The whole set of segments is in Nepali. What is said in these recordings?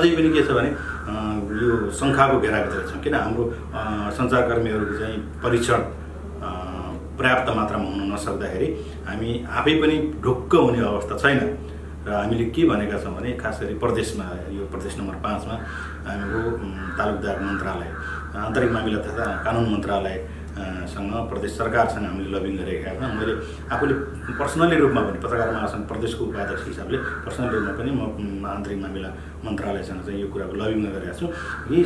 अझै पनि के छ भने यो सङ्ख्याको घेराभित्र छौँ किन हाम्रो सञ्चारकर्मीहरूको चाहिँ परीक्षण पर्याप्त मात्रामा हुन नसक्दाखेरि हामी आफै पनि ढुक्क हुने अवस्था छैन। र हामीले के भनेका छौँ भने खास गरी प्रदेशमा यो प्रदेश नम्बर पाँचमा हाम्रो तालुकदार मन्त्रालय आन्तरिक मामिला तथा कानुन मन्त्रालय सँग प्रदेश सरकारसँग हामीले लबिङ गरेका छौँ मैले आफूले पर्सनली रूपमा पनि पत्रकार महासङ्घ प्रदेशको उपाध्यक्ष हिसाबले पर्सनल रूपमा पनि म आन्तरिक मामिला मन्त्रालयसँग चाहिँ यो कुराको लबिङ गरेका छु। यी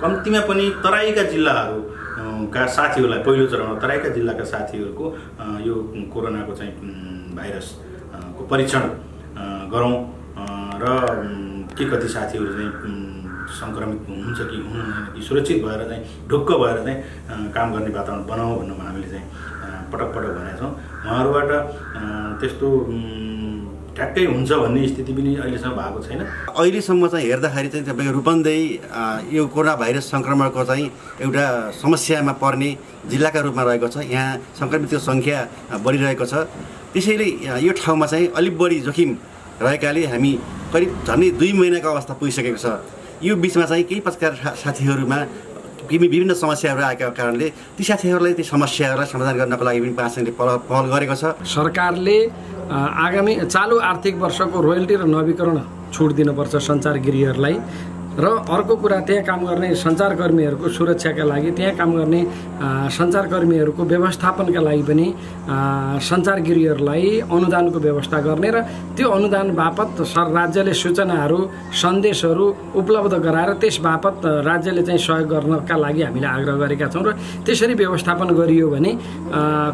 कम्तीमा पनि तराईका जिल्लाहरूका साथीहरूलाई पहिलो चरणमा तराईका जिल्लाका साथीहरूको यो कोरोनाको चाहिँ भाइरसको परीक्षण गरौँ। र के कति साथीहरू चाहिँ सङ्क्रमित हुनुहुन्छ कि हुनुहुन्न कि सुरक्षित भएर चाहिँ ढुक्क भएर चाहिँ काम गर्ने वातावरण बनाऊ भन्नुमा हामीले चाहिँ पटक पटक भनेका छौँ। उहाँहरूबाट त्यस्तो ठ्याक्कै हुन्छ भन्ने स्थिति पनि अहिलेसम्म भएको छैन। अहिलेसम्म चाहिँ हेर्दाखेरि चाहिँ तपाईँको रूपन्देही यो कोरोना भाइरस सङ्क्रमणको चाहिँ एउटा समस्यामा पर्ने जिल्लाका रूपमा रहेको छ। यहाँ सङ्क्रमितको सङ्ख्या बढिरहेको छ। त्यसैले यो ठाउँमा चाहिँ अलिक बढी जोखिम रहेकाले हामी करिब झन्डै दुई महिनाको अवस्था पुगिसकेको छ। यो बिचमा चाहिँ केही पत्रकार साथीहरूमा विभिन्न समस्याहरू आएका कारणले ती साथीहरूलाई ती समस्याहरूलाई समाधान गर्नको लागि पनि पासङले पहल गरेको छ। सरकारले आगामी चालु आर्थिक वर्षको रोयल्टी र नवीकरण छुट दिनुपर्छ सञ्चारगिरीहरूलाई र अर्को कुरा त्यहाँ काम गर्ने सञ्चारकर्मीहरूको सुरक्षाका लागि त्यहाँ काम गर्ने सञ्चारकर्मीहरूको व्यवस्थापनका लागि पनि सञ्चारगिरीहरूलाई अनुदानको व्यवस्था गर्ने र त्यो अनुदान बापत सर राज्यले सूचनाहरू सन्देशहरू उपलब्ध गराएर त्यस बापत राज्यले चाहिँ सहयोग गर्नका लागि हामीले आग्रह गरेका छौँ र त्यसरी व्यवस्थापन गरियो भने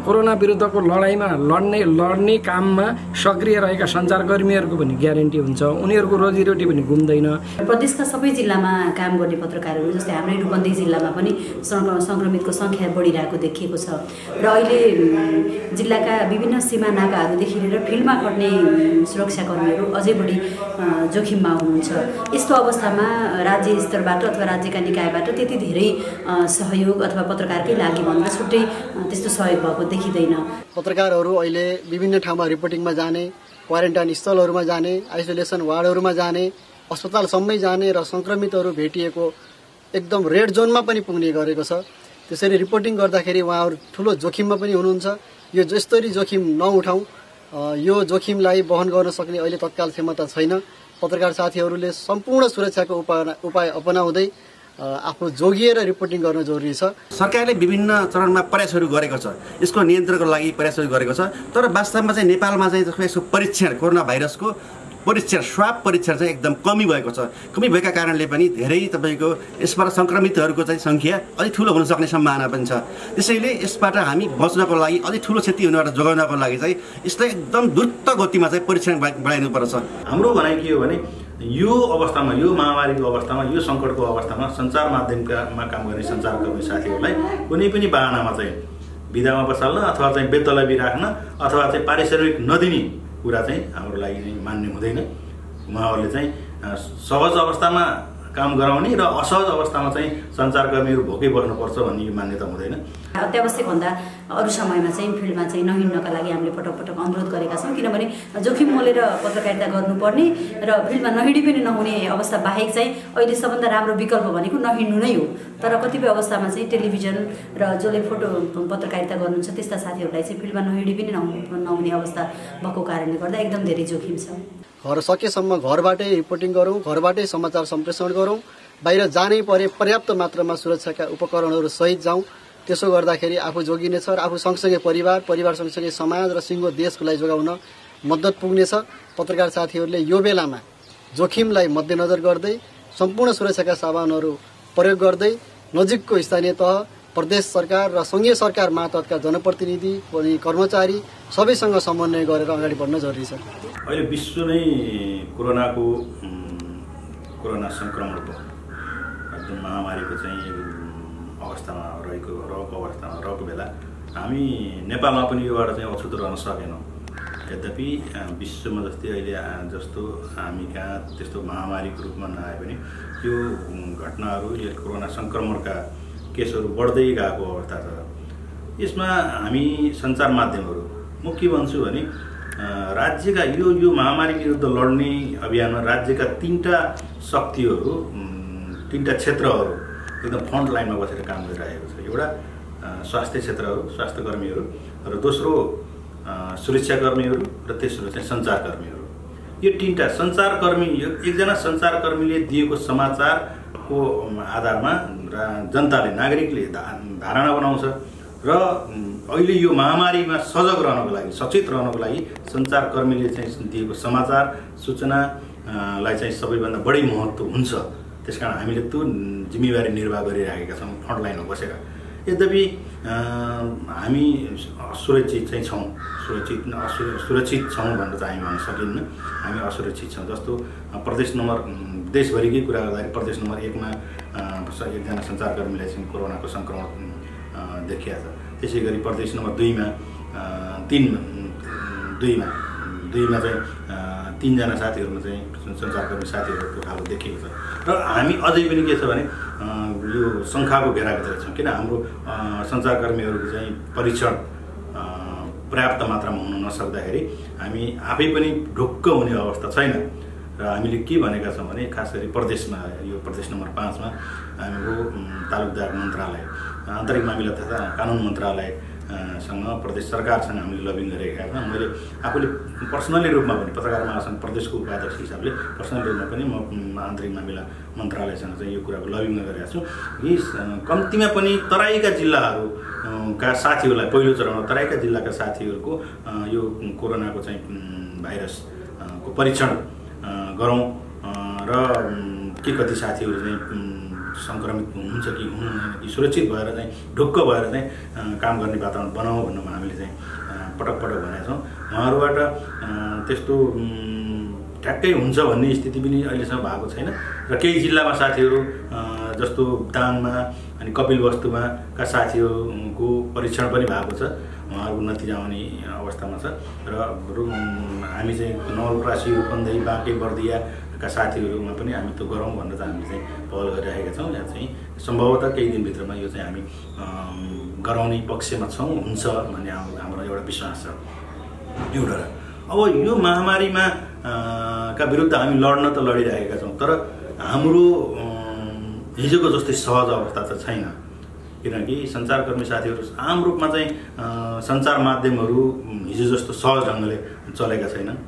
कोरोना विरुद्धको लडाइँमा लड्ने लड्ने काममा सक्रिय रहेका सञ्चारकर्मीहरूको पनि ग्यारेन्टी हुन्छ उनीहरूको रोजीरोटी पनि घुम्दैन। प्रदेशका सबै जिल्लामा काम गर्ने पत्रकारहरू जस्तै हाम्रै रूपन्देही जिल्लामा पनि सङ्क्रमितको सङ्ख्या बढिरहेको देखिएको छ। र अहिले जिल्लाका विभिन्न सीमा नाकाहरूदेखि लिएर फिल्डमा खट्ने सुरक्षाकर्मीहरू अझै बढी जोखिममा हुनुहुन्छ। यस्तो अवस्थामा राज्य स्तरबाट अथवा राज्यका निकायबाट त्यति धेरै सहयोग अथवा पत्रकारकै लागि भनेर छुट्टै त्यस्तो सहयोग भएको देखिँदैन। पत्रकारहरू अहिले विभिन्न ठाउँमा रिपोर्टिङमा जाने क्वारेन्टाइन स्थलहरूमा जाने आइसोलेसन वार्डहरूमा जाने अस्पतालसम्मै जाने र सङ्क्रमितहरू भेटिएको एकदम रेड जोनमा पनि पुग्ने गरेको छ। त्यसरी रिपोर्टिङ गर्दाखेरि उहाँहरू ठुलो जोखिममा पनि हुनुहुन्छ। यो जस्तरी जोखिम नउठाउँ। यो जोखिमलाई वहन गर्न सक्ने अहिले तत्काल क्षमता छैन। पत्रकार साथीहरूले सम्पूर्ण सुरक्षाको उपाय उपाय अपनाउँदै आफू जोगिएर रिपोर्टिङ गर्न जरुरी छ। सरकारले विभिन्न चरणमा प्रयासहरू गरेको छ। यसको नियन्त्रणको लागि प्रयासहरू गरेको छ। तर वास्तवमा चाहिँ नेपालमा चाहिँ यसको परीक्षण कोरोना भाइरसको परीक्षण स्वाप परीक्षण चाहिँ एकदम कमी भएको छ। कमी भएका कारणले पनि धेरै तपाईँको यसबाट सङ्क्रमितहरूको चाहिँ सङ्ख्या अलिक ठुलो हुन सक्ने सम्भावना पनि छ। त्यसैले यसबाट हामी बच्नको लागि अलिक ठुलो क्षति हुनबाट जोगाउनको लागि चाहिँ यसलाई एकदम द्रुत गतिमा चाहिँ परीक्षण बढाइनुपर्छ हाम्रो भनाइ के हो भने यो अवस्थामा यो महामारीको अवस्थामा यो सङ्कटको अवस्थामा सञ्चार माध्यमकामा काम गर्ने सञ्चारकर्मी साथीहरूलाई कुनै पनि बाहनामा चाहिँ विधामा बसाल्न अथवा चाहिँ बेतलबी राख्न अथवा चाहिँ पारिश्रमिक नदिने कुरा चाहिँ हाम्रो लागि मान्ने हुँदैन। उहाँहरूले चाहिँ सहज अवस्थामा काम गराउने र असहज अवस्थामा चाहिँ सञ्चारकर्मीहरू भोकै बस्नुपर्छ भन्ने यो मान्यता हुँदैन। अत्यावश्यक भन्दा अरू समयमा चाहिँ फिल्डमा चाहिँ नहिँड्नका लागि हामीले पटक पटक अनुरोध गरेका छौँ किनभने जोखिम मोलेर पत्रकारिता गर्नुपर्ने र फिल्डमा नहिँडी पनि नहुने अवस्था बाहेक चाहिँ अहिले सबभन्दा राम्रो विकल्प भनेको नहिँड्नु नै हो। तर कतिपय अवस्थामा चाहिँ टेलिभिजन र जसले फोटो पत्रकारिता गर्नुहुन्छ त्यस्ता साथीहरूलाई चाहिँ फिल्डमा नहिँडी पनि नहुने अवस्था भएको कारणले गर्दा एकदम धेरै जोखिम छ। घर सकेसम्म घरबाटै रिपोर्टिङ गरौँ घरबाटै समाचार सम्प्रेषण गरौँ बाहिर जानै परे पर्याप्त मात्रामा सुरक्षाका उपकरणहरू सहित जाउँ। त्यसो गर्दाखेरि आफू जोगिनेछ र आफू सँगसँगै परिवार परिवार सँगसँगै समाज र सिङ्गो देशको जोगाउन मद्दत पुग्नेछ। पत्रकार साथीहरूले यो बेलामा जोखिमलाई मध्यनजर गर्दै सम्पूर्ण सुरक्षाका सामानहरू प्रयोग गर्दै नजिकको स्थानीय तह प्रदेश सरकार र सङ्घीय सरकार मातहतका जनप्रतिनिधि अनि कर्मचारी सबैसँग समन्वय गरेर अगाडि बढ्न जरुरी छ। अहिले विश्व नै कोरोनाको कोरोना सङ्क्रमणको एकदम महामारीको चाहिँ अवस्थामा रहेको रहेको अवस्थामा रहेको बेला हामी नेपालमा पनि योबाट चाहिँ अछुतो रहन सकेनौँ। यद्यपि विश्वमा जस्तै अहिले जस्तो हामी कहाँ त्यस्तो महामारीको रूपमा नआए पनि त्यो घटनाहरू यो कोरोना सङ्क्रमणका केसहरू बढ्दै गएको अवस्था छ। यसमा हामी सञ्चार माध्यमहरू म के भन्छु भने राज्यका यो यो महामारी विरुद्ध लड्ने अभियानमा राज्यका तिनवटा शक्तिहरू तिनवटा क्षेत्रहरू एकदम फ्रन्ट लाइनमा बसेर काम गरिरहेको छ। एउटा स्वास्थ्य क्षेत्रहरू स्वास्थ्य कर्मीहरू र दोस्रो सुरक्षाकर्मीहरू र तेस्रो चाहिँ सञ्चारकर्मीहरू। यो तिनवटा सञ्चारकर्मी एकजना सञ्चारकर्मीले दिएको समाचारको आधारमा जनताले नागरिकले धारणा बनाउँछ र अहिले यो महामारीमा सजग रहनको लागि सचेत रहनको लागि सञ्चारकर्मीले चाहिँ दिएको समाचार सूचनालाई चाहिँ सबैभन्दा बढी महत्त्व हुन्छ। त्यस कारण हामीले त्यो जिम्मेवारी निर्वाह गरिराखेका छौँ फ्रन्टलाइनमा बसेर। यद्यपि हामी सुरक्षित चाहिँ छौँ। सुरक्षित सुरक्षित छौँ भनेर चाहिँ हामी भन्न सकिन्न। हामी असुरक्षित छौँ। जस्तो प्रदेश नम्बर देशभरिकै कुरा गर्दाखेरि प्रदेश नम्बर एकमा एकजना सञ्चारकर्मीलाई चाहिँ कोरोनाको सङ्क्रमण देखिया छ त्यसै गरी प्रदेश नम्बर दुईमा तिन दुईमा दुईमा चाहिँ तिनजना साथीहरूमा चाहिँ सञ्चारकर्मी साथीहरूको खालको देखिएको छ। र हामी अझै पनि के छ भने यो सङ्ख्याको घेराभित्र छौँ। किन हाम्रो सञ्चारकर्मीहरूको चाहिँ परीक्षण पर्याप्त मात्रामा हुन नसक्दाखेरि हामी आफै पनि ढुक्क हुने अवस्था छैन। र हामीले के भनेका छौँ भने खास गरी प्रदेशमा यो प्रदेश नम्बर पाँचमा हाम्रो तालुकदार मन्त्रालय आन्तरिक मामिला तथा कानुन मन्त्रालय सँग प्रदेश सरकारसँग हामीले लबिङ गरेका छौँ मैले आफूले पर्सनली रूपमा पनि पत्रकार महासङ्घ प्रदेशको उपाध्यक्ष हिसाबले पर्सनल रूपमा पनि म आन्तरिक मामिला मन्त्रालयसँग चाहिँ यो कुराको लबिङ गरेका छु यी कम्तीमा पनि तराईका जिल्लाहरूका साथीहरूलाई पहिलो चरणमा तराईका जिल्लाका साथीहरूको यो कोरोनाको चाहिँ भाइरसको परीक्षण गरौँ र के कति साथीहरू चाहिँ सङ्क्रमित हुनुहुन्छ कि हुनुहुँदैन कि सुरक्षित भएर चाहिँ ढुक्क भएर चाहिँ काम गर्ने वातावरण बनाऊ भन्नुमा हामीले चाहिँ पटक पटक भनेका छौँ। उहाँहरूबाट त्यस्तो ठ्याक्कै हुन्छ भन्ने स्थिति पनि अहिलेसम्म भएको छैन। र केही जिल्लामा साथीहरू जस्तो दाङमा अनि कपिल वस्तुमा का साथीहरूको परीक्षण पनि भएको छ। उहाँहरूको नतिजा आउने अवस्थामा छ। र हामी चाहिँ नवलप्रासी रूपन्देही बाँके बर्दिया का साथीहरूमा पनि हामी त्यो गरौँ भनेर चाहिँ हामीले चाहिँ पहल गरिरहेका छौँ। यहाँ चाहिँ सम्भवतः केही दिनभित्रमा यो चाहिँ हामी गराउने पक्षमा छौँ हुन्छ भन्ने हाम्रो एउटा विश्वास छ। एउटा अब यो महामारीमा का विरुद्ध हामी लड्न त लडिरहेका छौँ तर हाम्रो हिजोको जस्तै सहज अवस्था त छैन। किनकि सञ्चारकर्मी साथीहरू आम रूपमा चाहिँ सञ्चार माध्यमहरू हिजो जस्तो सहज ढङ्गले चलेका छैनन्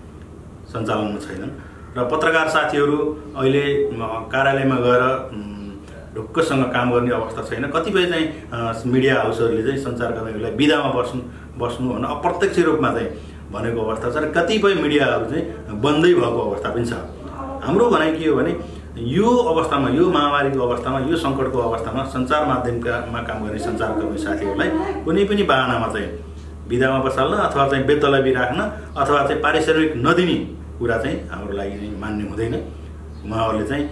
सञ्चालनमा छैनन्। र पत्रकार साथीहरू अहिले कार्यालयमा गएर ढुक्कसँग काम गर्ने अवस्था छैन। कतिपय चाहिँ मिडिया हाउसहरूले चाहिँ सञ्चारकर्मीहरूलाई बिदामा बस्नु बस्नु भन्न अप्रत्यक्ष रूपमा चाहिँ भनेको अवस्था छ। र कतिपय मिडियाहरू चाहिँ बन्दै भएको अवस्था पनि छ। हाम्रो भनाइ के हो भने यो अवस्थामा यो महामारीको अवस्थामा यो सङ्कटको अवस्थामा सञ्चार माध्यमकामा काम गर्ने सञ्चारकर्मी साथीहरूलाई कुनै पनि बाहनामा चाहिँ बिदामा बसाल्न अथवा चाहिँ बेतलबी राख्न अथवा चाहिँ पारिश्रमिक नदिने कुरा चाहिँ हाम्रो लागि चाहिँ मान्ने हुँदैन। उहाँहरूले चाहिँ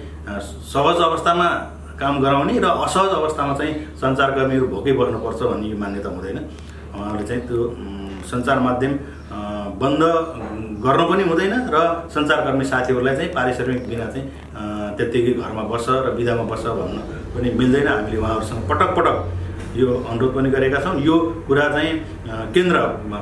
सहज अवस्थामा काम गराउने र असहज अवस्थामा चाहिँ सञ्चारकर्मीहरू भोकै बस्नुपर्छ भन्ने यो मान्यता हुँदैन। उहाँहरूले चाहिँ त्यो सञ्चार माध्यम बन्द गर्न पनि हुँदैन र सञ्चारकर्मी साथीहरूलाई चाहिँ पारिश्रमिक बिना चाहिँ त्यत्तिकै घरमा बस्छ र बिदामा बस्छ भन्न पनि मिल्दैन। हामीले उहाँहरूसँग पटक पटक यो अनुरोध पनि गरेका छौँ। यो कुरा चाहिँ केन्द्र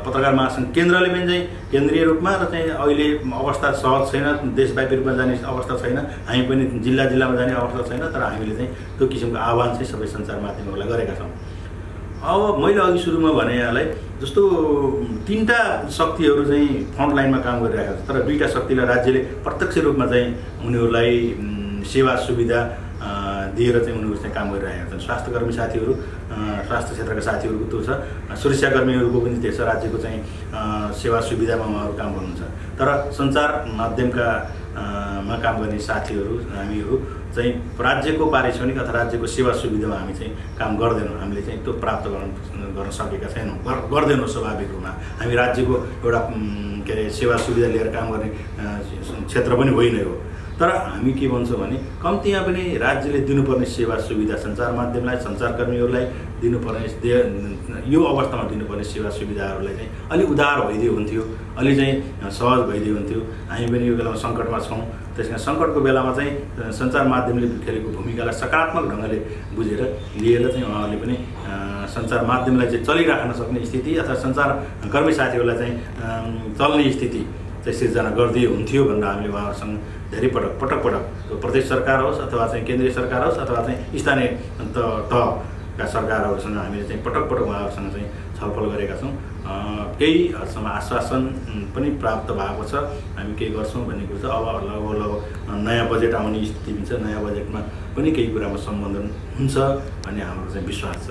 पत्रकार महासङ्घ केन्द्रले पनि चाहिँ केन्द्रीय रूपमा र चाहिँ अहिले अवस्था सहज छैन देशव्यापी रूपमा जाने अवस्था छैन हामी पनि जिल्ला जिल्लामा जाने अवस्था छैन तर हामीले चाहिँ त्यो किसिमको आह्वान चाहिँ सबै सञ्चार माध्यमहरूलाई गरेका छौँ। अब मैले अघि सुरुमा भने यहाँलाई जस्तो तिनवटा शक्तिहरू चाहिँ फ्रन्ट लाइनमा काम गरिरहेका छ तर दुईवटा शक्तिलाई राज्यले प्रत्यक्ष रूपमा चाहिँ उनीहरूलाई सेवा सुविधा दिएर चाहिँ उनीहरू चाहिँ काम गरिरहेका छन्। स्वास्थ्यकर्मी साथीहरू स्वास्थ्य क्षेत्रका साथीहरूको त्यो छ। सुरक्षाकर्मीहरूको पनि त्यो छ। राज्यको चाहिँ सेवा सुविधामा उहाँहरू काम गर्नुहुन्छ। तर सञ्चार माध्यमका मा काम गर्ने साथीहरू हामीहरू चाहिँ राज्यको पारिश्रमिक अथवा राज्यको सेवा सुविधामा हामी चाहिँ काम गर्दैनौँ। हामीले चाहिँ त्यो प्राप्त गर्न गर्न सकेका छैनौँ। गर्दैनौँ स्वाभाविक रूपमा। हामी राज्यको एउटा के अरे सेवा सुविधा लिएर काम गर्ने क्षेत्र पनि होइन हो तर हामी के भन्छौँ भने कम्तीमा पनि राज्यले दिनुपर्ने सेवा सुविधा सञ्चार माध्यमलाई सञ्चारकर्मीहरूलाई दिनुपर्ने यो अवस्थामा दिनुपर्ने सेवा सुविधाहरूलाई चाहिँ अलिक उदार भइदियो हुन्थ्यो अलि चाहिँ सहज भइदियो हुन्थ्यो। हामी पनि यो बेलामा सङ्कटमा छौँ। त्यस कारण सङ्कटको बेलामा चाहिँ सञ्चार माध्यमले खेलेको भूमिकालाई सकारात्मक ढङ्गले बुझेर लिएर चाहिँ उहाँहरूले पनि सञ्चार माध्यमलाई चाहिँ चलिराख्न सक्ने स्थिति अथवा सञ्चारकर्मी साथीहरूलाई चाहिँ चल्ने स्थिति चाहिँ सिर्जना गरिदिए हुन्थ्यो भनेर हामीले उहाँहरूसँग धेरै पटक पटक पटक प्रदेश सरकार होस् अथवा चाहिँ केन्द्रीय सरकार होस् अथवा चाहिँ स्थानीय त तहका सरकारहरूसँग हामीले चाहिँ पटक पटक उहाँहरूसँग चाहिँ छलफल गरेका छौँ। केही हदसम्म आश्वासन पनि प्राप्त भएको छ। हामी केही गर्छौँ भन्ने कुरो छ। अब लगभग लगभग नयाँ बजेट आउने स्थिति छ। नयाँ बजेटमा पनि केही कुरामा सम्बोधन हुन्छ भन्ने हाम्रो चाहिँ विश्वास छ।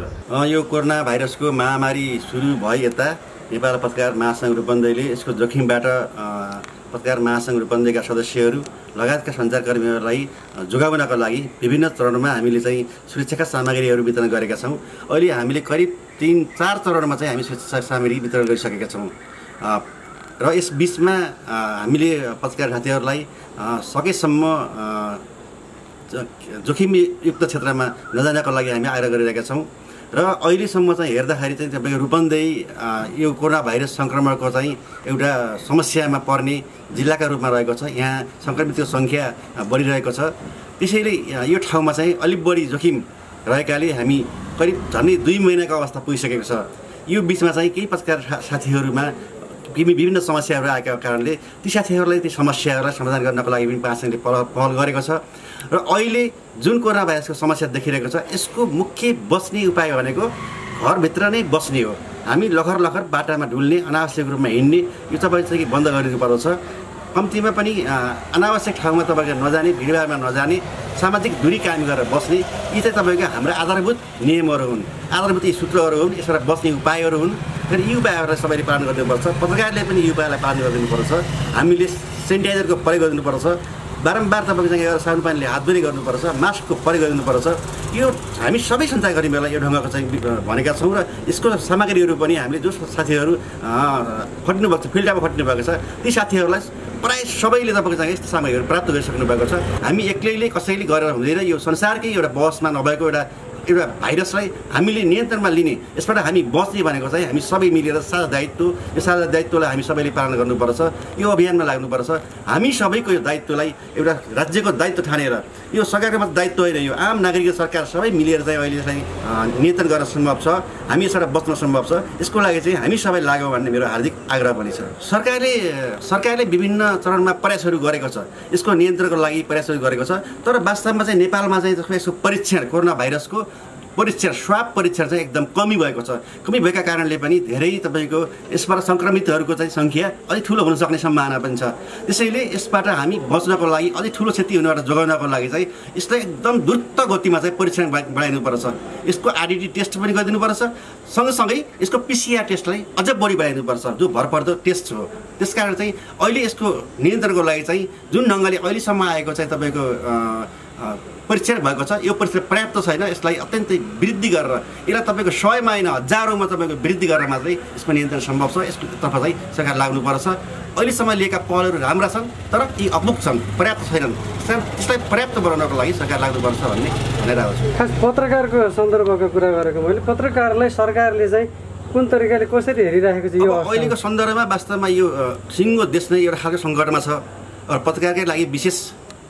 यो कोरोना भाइरसको महामारी सुरु भए यता। नेपाल पत्रकार महासङ्घ रूपन्देहीले यसको जोखिमबाट पत्रकार महासङ्घ रूपन्देहीका सदस्यहरू लगायतका सञ्चारकर्मीहरूलाई जोगाउनका लागि विभिन्न चरणमा हामीले चाहिँ सुरक्षाका सामग्रीहरू वितरण गरेका छौँ अहिले हामीले करिब तिन चार चरणमा चाहिँ हामी सुरक्षा सामग्री वितरण गरिसकेका छौँ र यस बिचमा हामीले पत्रकार साथीहरूलाई सकेसम्म जोखिमयुक्त क्षेत्रमा नजानको लागि हामी आग्रह गरिरहेका छौँ र अहिलेसम्म चाहिँ हेर्दाखेरि चाहिँ तपाईँको रूपन्देही यो कोरोना भाइरस सङ्क्रमणको चाहिँ एउटा समस्यामा पर्ने जिल्लाका रूपमा रहेको छ। यहाँ सङ्क्रमितको सङ्ख्या बढिरहेको छ। त्यसैले यो ठाउँमा चाहिँ अलिक बढी जोखिम रहेकाले हामी करिब झन्डै दुई महिनाको अवस्था पुगिसकेको छ। यो बिचमा चाहिँ केही पत्रकार साथीहरूमा विभिन्न समस्याहरू आएका कारणले ती साथीहरूलाई ती समस्याहरूलाई समाधान गर्नको लागि पनि पासङले पहल पहल गरेको छ। र अहिले जुन कोरोना भाइरसको समस्या देखिरहेको छ यसको मुख्य बस्ने उपाय भनेको घरभित्र नै बस्ने हो। हामी लखर लखर बाटामा डुल्ने अनावश्यक रूपमा हिँड्ने यो तपाईँ चाहिँ बन्द गरिदिनु पर्दो छ कम्तीमा पनि अनावश्यक ठाउँमा तपाईँको नजाने भिडभाडमा नजाने सामाजिक दूरी कायम गरेर बस्ने यी चाहिँ तपाईँको हाम्रो आधारभूत नियमहरू हुन्। आधारभूत यी सूत्रहरू हुन् यसबाट बस्ने उपायहरू हुन्। र यी उपायहरूलाई सबैले पालन गरिदिनुपर्छ पत्रकारले पनि यी उपायलाई पालन गरिदिनुपर्छ। हामीले सेनिटाइजरको प्रयोग गरिदिनुपर्छ। बारम्बार तपाईँको चाहिँ एउटा साबुन पानीले हात धुने गर्नुपर्छ मास्कको प्रयोग गरिदिनुपर्छ। यो हामी सबै सञ्चारकर्मीहरूलाई यो ढङ्गको चाहिँ भनेका छौँ र यसको सामग्रीहरू पनि हामीले जो साथीहरू खटिनु भएको छ फिल्डमा खटिनु भएको छ ती साथीहरूलाई प्रायः सबैले तपाईँको यस्तो सामग्रीहरू प्राप्त गरिसक्नु भएको छ। हामी एक्लैले कसैले गरेर हुँदैन। यो संसारकै एउटा बसमा नभएको एउटा एउटा भाइरसलाई हामीले नियन्त्रणमा लिने यसबाट हामी बच्ने भनेको चाहिँ हामी सबै मिलेर साझा दायित्व यो साझा दायित्वलाई हामी सबैले पालन गर्नुपर्छ यो अभियानमा लाग्नुपर्छ। हामी सबैको यो दायित्वलाई एउटा राज्यको दायित्व ठानेर यो सरकारको मात्र दायित्व होइन यो आम नागरिक सरकार सबै मिलेर चाहिँ अहिले चाहिँ नियन्त्रण गर्न सम्भव छ। हामी यसबाट बच्न सम्भव छ। यसको लागि चाहिँ हामी सबै लाग्यौँ भन्ने मेरो हार्दिक आग्रह पनि छ। सरकारले सरकारले विभिन्न चरणमा प्रयासहरू गरेको छ। यसको नियन्त्रणको लागि प्रयासहरू गरेको छ। तर वास्तवमा चाहिँ नेपालमा चाहिँ यसको परीक्षण कोरोना भाइरसको परीक्षण स्वाब परीक्षण चाहिँ एकदम कमी भएको छ। कमी भएका कारणले पनि धेरै तपाईँको यसबाट सङ्क्रमितहरूको चाहिँ सङ्ख्या अलिक ठुलो हुन सक्ने सम्भावना पनि छ। त्यसैले यसबाट हामी बच्नको लागि अलिक ठुलो क्षति हुनबाट जोगाउनको लागि चाहिँ यसलाई एकदम द्रुत गतिमा चाहिँ परीक्षण बढा- बढाइदिनुपर्छ यसको आरडिटी टेस्ट पनि गरिदिनुपर्छ। सँगसँगै यसको पिसिआर टेस्टलाई अझ बढी बढाइदिनुपर्छ। जो भरपर्दो टेस्ट हो। त्यस कारण चाहिँ अहिले यसको नियन्त्रणको लागि चाहिँ जुन ढङ्गले अहिलेसम्म आएको चाहिँ तपाईँको परीक्षण भएको छ। यो परीक्षण पर्याप्त छैन। यसलाई अत्यन्तै वृद्धि गरेर यसलाई तपाईँको सयमा होइन हजारौँमा तपाईँको वृद्धि गरेर मात्रै यसको नियन्त्रण सम्भव छ। यसको तर्फ चाहिँ सरकार लाग्नुपर्छ अहिलेसम्म लिएका पहलहरू राम्रा छन् तर यी अपुग छन् पर्याप्त छैनन्। त्यसलाई पर्याप्त बनाउनको लागि सरकार लाग्नुपर्छ भन्ने भनिरहेको छु। खास पत्रकारको सन्दर्भको कुरा गरेको मैले पत्रकारलाई सरकारले चाहिँ कुन तरिकाले कसरी हेरिराखेको छ यो अहिलेको सन्दर्भमा वास्तवमा यो सिङ्गो देश नै एउटा खालको सङ्कटमा छ। र पत्रकारकै लागि विशेष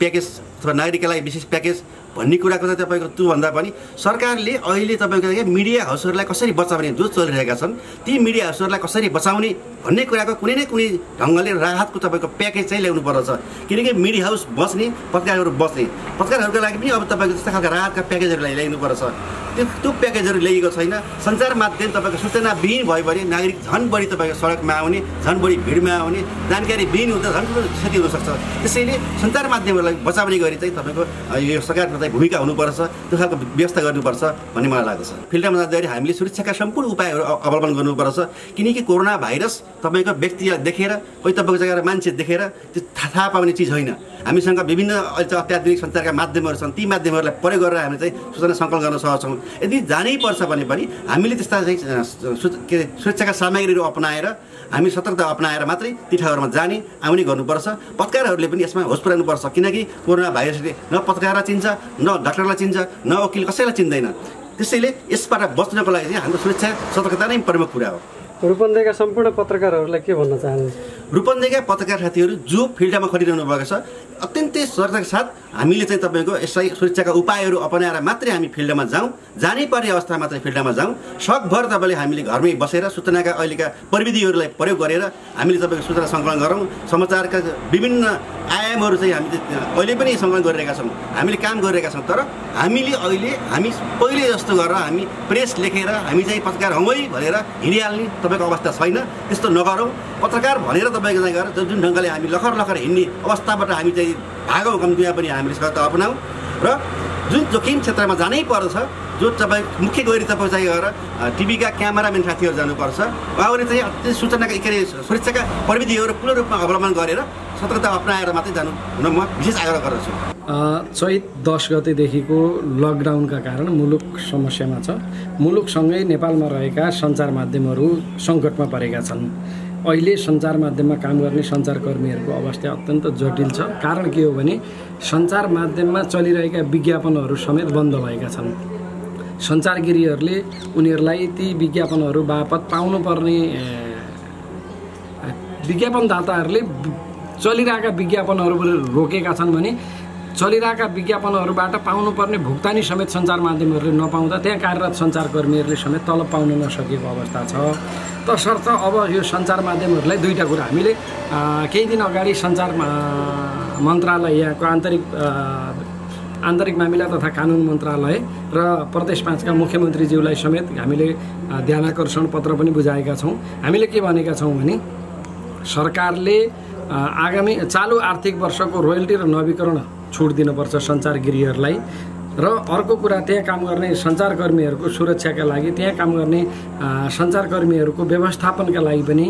प्याकेज अथवा नागरिकका लागि विशेष प्याकेज भन्ने कुराको चाहिँ तपाईँको त्योभन्दा पनि सरकारले अहिले तपाईँको मिडिया हाउसहरूलाई कसरी बचाउने जो चलिरहेका छन् ती मिडिया हाउसहरूलाई कसरी बचाउने भन्ने कुराको कुनै न कुनै ढङ्गले राहतको तपाईँको प्याकेज चाहिँ ल्याउनु पर्दछ। किनकि मिडिया हाउस बस्ने पत्रकारहरू बस्ने पत्रकारहरूको लागि पनि अब तपाईँको जस्तो खालको राहतका प्याकेजहरूलाई ल्याउनु पर्छ त्यो त्यो प्याकेजहरू ल्याइएको छैन। सञ्चार माध्यम तपाईँको सूचनाविहीन भयो भने नागरिक झन् बढी तपाईँको सडकमा आउने झन् बढी भिडमा आउने जानकारीविहीन हुँदा झन् क्षति हुनसक्छ त्यसैले सञ्चार माध्यमहरूलाई बचाउने गरी चाहिँ तपाईँको यो सरकारको चाहिँ भूमिका हुनुपर्छ त्यो खालको व्यवस्था गर्नुपर्छ भन्ने मलाई लाग्दछ। फिल्डमा जाँदाखेरि हामीले सुरक्षाका सम्पूर्ण उपायहरू अवलम्बन गर्नुपर्छ। किनकि कोरोना भाइरस तपाईँको व्यक्तिलाई देखेर कोही तपाईँको जग्गामा मान्छे देखेर त्यो थाहा पाउने चिज होइन। हामीसँग विभिन्न अहिले अत्याधुनिक सञ्चारका माध्यमहरू छन् ती माध्यमहरूलाई प्रयोग गरेर हामीले चाहिँ सूचना सङ्कलन गर्न सक्छौँ यदि जानै पर्छ भने पनि हामीले त्यस्ता चाहिँ के अरे सुरक्षाका सामग्रीहरू अपनाएर हामी सतर्कता अपनाएर मात्रै ती ठाउँहरूमा जाने आउने गर्नुपर्छ। पत्रकारहरूले पनि यसमा होस पुऱ्याउनुपर्छ। किनकि कोरोना भाइरसले न पत्रकारलाई चिन्छ न डाक्टरलाई चिन्छ न वकिल कसैलाई चिन्दैन। त्यसैले यसबाट बच्नको लागि चाहिँ हाम्रो सुरक्षा सतर्कता नै प्रमुख कुरा हो। रूपन्देहीका सम्पूर्ण पत्रकारहरूलाई के भन्न चाहनुहुन्छ? रूपन्देहीका पत्रकार साथीहरू जो फिल्डमा खटिरहनु भएको छ अत्यन्तै सरकारका साथ हामीले चाहिँ तपाईँको यसलाई सुरक्षाका उपायहरू अपनाएर मात्रै हामी फिल्डमा जाउँ जानै पर्ने अवस्थामा मात्रै फिल्डमा जाउँ। सकभर तपाईँले हामीले घरमै बसेर सूचनाका अहिलेका प्रविधिहरूलाई प्रयोग गरेर हामीले तपाईँको सूचना सङ्कलन गरौँ। समाचारका विभिन्न आयामहरू चाहिँ हामीले अहिले पनि सङ्कलन गरिरहेका छौँ। हामीले काम गरिरहेका छौँ तर हामीले अहिले हामी पहिले जस्तो गरेर हामी प्रेस लेखेर हामी चाहिँ पत्रकार हौँ है भनेर हिँडिहाल्ने तपाईँको अवस्था छैन त्यस्तो नगरौँ। पत्रकार भनेर तपाईँको चाहिँ गरेर जुन ढङ्गले हामी लखर लखर हिँड्ने अवस्थाबाट हामी चाहिँ भागौँ कम्तीमा पनि हामीले सत अपनाउँ। र जुन जोखिम क्षेत्रमा जानै पर्दछ जो तपाईँ मुख्य गरी तपाईँ चाहिँ गएर टिभीका क्यामेराम्यान साथीहरू जानुपर्छ। उहाँहरूले चाहिँ सूचनाका के अरे सुरक्षाका प्रविधिहरू पूर्ण रूपमा अवलम्बन गरेर सतर्कता अप्नाएर मात्रै जानु हुन म विशेष आग्रह गर्दछु। चैत दस गतेदेखिको लकडाउनका कारण मुलुक समस्यामा छ। मुलुकसँगै नेपालमा रहेका सञ्चार माध्यमहरू सङ्कटमा परेका छन्। अहिले सञ्चार माध्यममा काम गर्ने सञ्चारकर्मीहरूको अवस्था अत्यन्त जटिल छ। कारण के हो भने सञ्चार माध्यममा चलिरहेका विज्ञापनहरू समेत बन्द भएका छन्। सञ्चारगिरीहरूले उनीहरूलाई ती विज्ञापनहरू बापत पाउनुपर्ने विज्ञापनदाताहरूले चलिरहेका विज्ञापनहरू रोकेका छन् भने चलिरहेका विज्ञापनहरूबाट पाउनुपर्ने भुक्तानी समेत सञ्चार माध्यमहरूले नपाउँदा त्यहाँ कार्यरत सञ्चारकर्मीहरूले समेत तलब पाउन नसकेको अवस्था छ। तसर्थ अब यो सञ्चार माध्यमहरूलाई दुईवटा कुरा हामीले केही दिन अगाडि सञ्चार मन्त्रालय यहाँको आन्तरिक आन्तरिक मामिला तथा कानुन मन्त्रालय र प्रदेश पाँचका मुख्यमन्त्रीज्यूलाई समेत हामीले ध्यानकर्षण पत्र पनि बुझाएका छौँ। हामीले के भनेका छौँ भने सरकारले आगामी चालु आर्थिक वर्षको रोयल्टी र नवीकरण छुट दिनुपर्छ सञ्चारगिरीहरूलाई। र अर्को कुरा त्यहाँ काम गर्ने सञ्चारकर्मीहरूको सुरक्षाका लागि त्यहाँ काम गर्ने सञ्चारकर्मीहरूको व्यवस्थापनका लागि पनि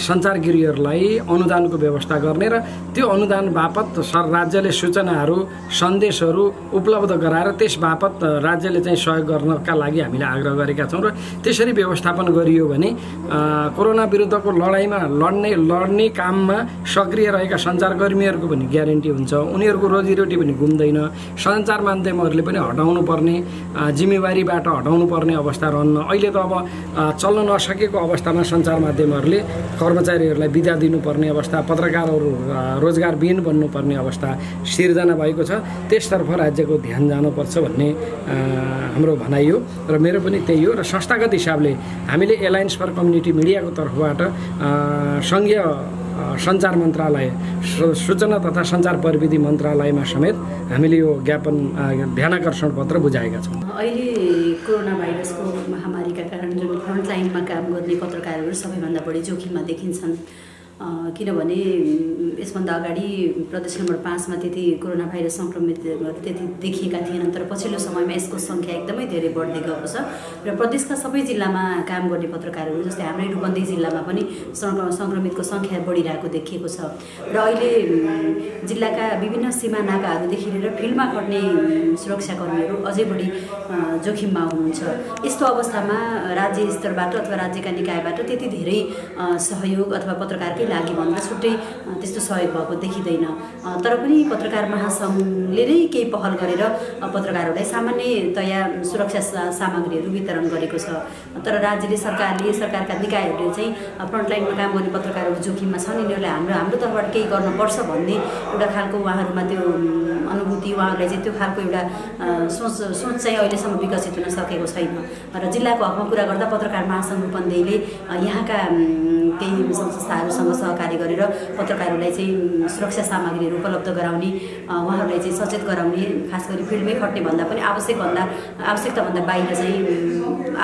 सञ्चारगिरीहरूलाई अनुदानको व्यवस्था गर्ने र त्यो अनुदान बापत सर राज्यले सूचनाहरू सन्देशहरू उपलब्ध गराएर त्यस बापत राज्यले चाहिँ सहयोग गर्नका लागि हामीले आग्रह गरेका छौँ र त्यसरी व्यवस्थापन गरियो भने कोरोना विरुद्धको लडाइँमा लड्ने लड्ने काममा सक्रिय रहेका सञ्चारकर्मीहरूको पनि ग्यारेन्टी हुन्छ उनीहरूको रोजीरोटी पनि घुम्दैन सञ्चार माध्यमहरूले पनि हटाउनु पर्ने जिम्मेवारीबाट हटाउनु पर्ने अवस्था रहन्न। अहिले त अब चल्न नसकेको अवस्थामा सञ्चार माध्यमहरूले कर्मचारीहरूलाई बिदा दिनुपर्ने अवस्था पत्रकारहरू रोजगारविहीन बन्नुपर्ने अवस्था सिर्जना भएको छ। त्यसतर्फ राज्यको ध्यान जानुपर्छ भन्ने हाम्रो भनाइ हो र मेरो पनि त्यही हो। र संस्थागत हिसाबले हामीले एलायन्स फर कम्युनिटी मिडियाको तर्फबाट सङ्घीय सञ्चार मन्त्रालय सूचना तथा सञ्चार प्रविधि मन्त्रालयमा समेत हामीले यो ज्ञापन ध्यानकर्षण पत्र बुझाएका छौँ। अहिले कोरोना भाइरसको महामारीका कारण जुन फ्रन्टलाइनमा काम गर्ने पत्रकारहरू सबैभन्दा बढी जोखिममा देखिन्छन्। किनभने यसभन्दा अगाडि प्रदेश नम्बर पाँचमा त्यति कोरोना भाइरस सङ्क्रमितहरू त्यति देखिएका थिएनन् तर पछिल्लो समयमा यसको सङ्ख्या एकदमै धेरै बढ्दै गएको छ। र प्रदेशका सबै जिल्लामा काम गर्ने पत्रकारहरू जस्तै हाम्रै रूपन्देही जिल्लामा पनि सङ्क्रमितको सङ्ख्या बढिरहेको देखिएको छ। र अहिले जिल्लाका विभिन्न सीमा नाकाहरूदेखि लिएर फिल्डमा खट्ने सुरक्षाकर्मीहरू अझै बढी जोखिममा हुनुहुन्छ। यस्तो अवस्थामा राज्य स्तरबाट अथवा राज्यका निकायबाट त्यति धेरै सहयोग अथवा पत्रकारकै लागि भन्दा छुट्टै त्यस्तो सहयोग भएको देखिँदैन। तर पनि पत्रकार महासङ्घले नै केही पहल गरेर पत्रकारहरूलाई सामान्यतया सुरक्षा सामग्रीहरू वितरण गरेको छ। तर राज्यले सरकारले सरकारका निकायहरूले चाहिँ फ्रन्टलाइनमा काम गर्ने पत्रकारहरू जोखिममा छन्। यिनीहरूलाई हाम्रो हाम्रो तर्फबाट केही गर्नुपर्छ भन्ने एउटा खालको उहाँहरूमा त्यो अनुभूति उहाँहरूलाई चाहिँ त्यो खालको एउटा सोच सोच चाहिँ अहिलेसम्म विकसित हुन सकेको छैन। र जिल्लाको हकमा कुरा गर्दा पत्रकार महासङ्घ रूपन्देहीले यहाँका केही संस्थाहरूसँग सहकारी गरेर पत्रकारहरूलाई चाहिँ सुरक्षा सामग्रीहरू उपलब्ध गराउने उहाँहरूलाई चाहिँ सचेत गराउने खास गरी फिल्डमै खट्ने भन्दा पनि आवश्यकभन्दा आवश्यकताभन्दा बाहिर चाहिँ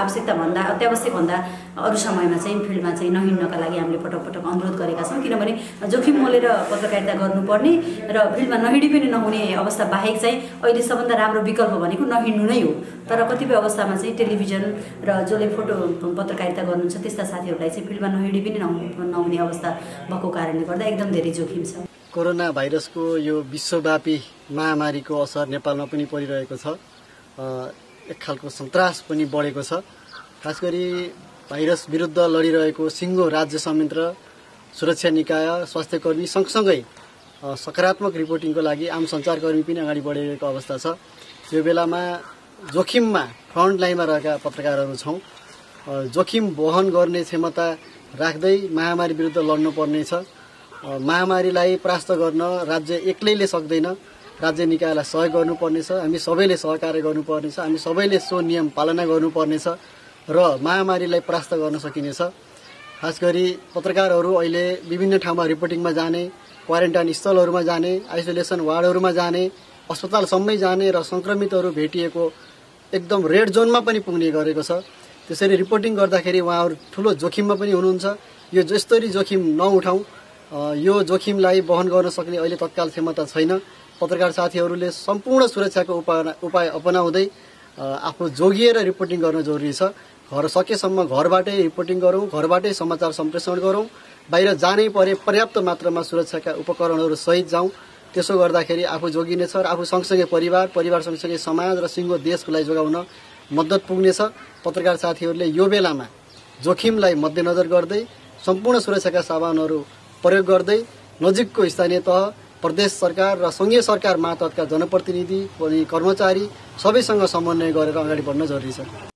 आवश्यकताभन्दा अत्यावश्यकभन्दा अरू समयमा चाहिँ फिल्डमा चाहिँ नहिँड्नका लागि हामीले पटक पटक अनुरोध गरेका छौँ किनभने जोखिम मोलेर पत्रकारिता गर्नुपर्ने र फिल्डमा नहिँडी पनि नहुने अवस्था बाहेक चाहिँ अहिले सबभन्दा राम्रो विकल्प भनेको नहिँड्नु नै हो। तर कतिपय अवस्थामा चाहिँ टेलिभिजन र जसले फोटो पत्रकारिता गर्नुहुन्छ त्यस्ता साथीहरूलाई चाहिँ फिल्डमा नहिँडी पनि नहुने अवस्था भएको कारणले गर्दा एकदम धेरै जोखिम छ। कोरोना भाइरसको यो विश्वव्यापी महामारीको असर नेपालमा पनि परिरहेको छ। एक खालको सन्तास पनि बढेको छ। खास गरी भाइरस विरुद्ध लडिरहेको सिङ्गो राज्य संयन्त्र सुरक्षा निकाय स्वास्थ्यकर्मी सँगसँगै सकारात्मक रिपोर्टिङको लागि आम सञ्चारकर्मी पनि अगाडि बढिरहेको अवस्था छ। यो बेलामा जोखिममा फ्रन्ट लाइनमा रहेका पत्रकारहरू छौँ। जोखिम वहन गर्ने क्षमता राख्दै महामारी विरुद्ध लड्नुपर्नेछ अ, महामारीलाई परास्त गर्न राज्य एक्लैले सक्दैन। राज्य निकायलाई सहयोग गर्नुपर्नेछ हामी सबैले सहकार्य गर्नुपर्नेछ हामी सबैले सो नियम पालना गर्नुपर्नेछ र महामारीलाई परास्त गर्न सकिनेछ। खास गरी पत्रकारहरू अहिले विभिन्न ठाउँमा रिपोर्टिङमा जाने क्वारेन्टाइन स्थलहरूमा जाने आइसोलेसन वार्डहरूमा जाने अस्पतालसम्मै जाने र सङ्क्रमितहरू भेटिएको एकदम रेड जोनमा पनि पुग्ने गरेको छ। त्यसरी रिपोर्टिङ गर्दाखेरि उहाँहरू ठुलो जोखिममा पनि हुनुहुन्छ। यो जसरी जोखिम नउठाउँ। यो जोखिमलाई वहन गर्न सक्ने अहिले तत्काल क्षमता छैन। पत्रकार साथीहरूले सम्पूर्ण सुरक्षाको उपाय उपाय अपनाउँदै अ, आफू जोगिएर रिपोर्टिङ गर्न जरुरी छ। घर सकेसम्म घरबाटै रिपोर्टिङ गरौँ घरबाटै समाचार सम्प्रेषण गरौँ बाहिर जानै परे पर्याप्त मात्रामा सुरक्षाका उपकरणहरू सहित जाउँ। त्यसो गर्दाखेरि आफू जोगिनेछ र आफू सँगसँगै परिवार परिवार सँगसँगै समाज र सिङ्गो देशको जोगाउन मद्दत पुग्नेछ। पत्रकार साथीहरूले यो बेलामा जोखिमलाई मध्यनजर गर्दै सम्पूर्ण सुरक्षाका सामानहरू प्रयोग गर्दै नजिकको स्थानीय तह प्रदेश सरकार र सङ्घीय सरकार मातहतका जनप्रतिनिधि अनि कर्मचारी सबैसँग समन्वय गरेर अगाडि बढ्न जरुरी छ।